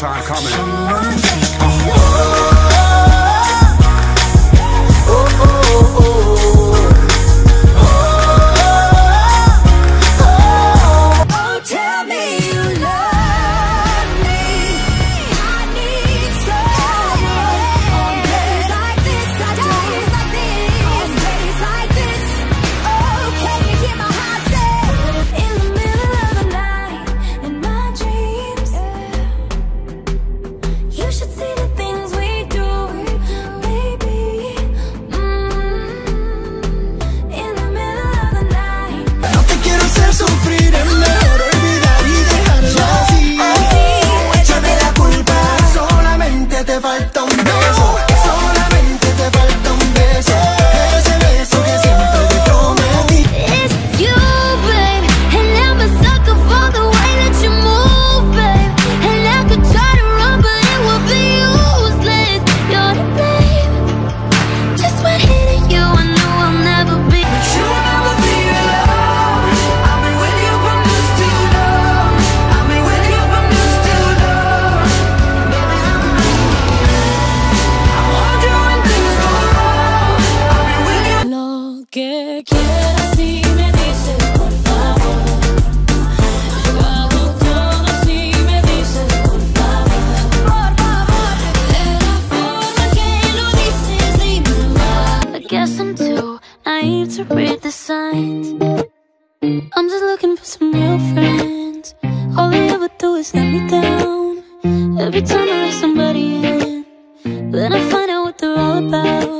time coming. que quieras y me dices por favor. I guess I'm too naive to read the signs. I'm just looking for some real friends. All they ever do is let me down. Every time I let somebody in, then I find out what they're all about.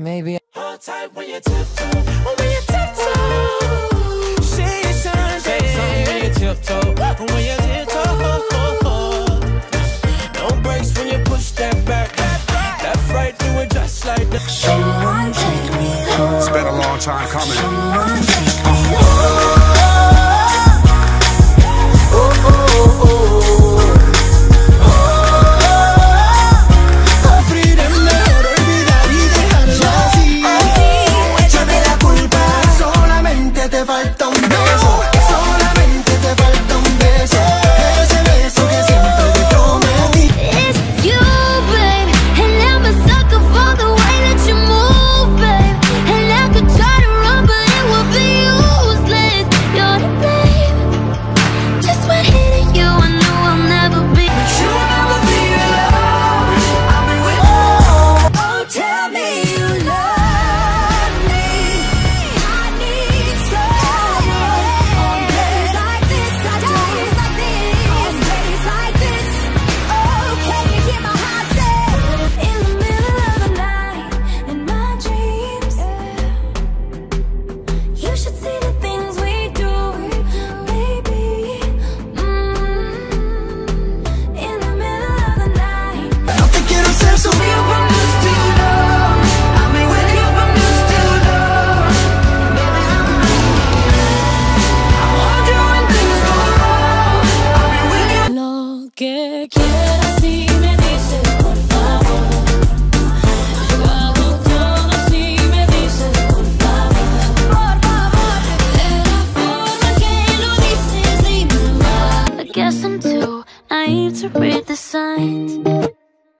Maybe. Hold tight when you tiptoe. When you tiptoe. Say something Say something when you tiptoe. When you tiptoe. No breaks when you push that back. That right do it just like that Someone take me home It's been a long time coming. Someone take me home should see the signs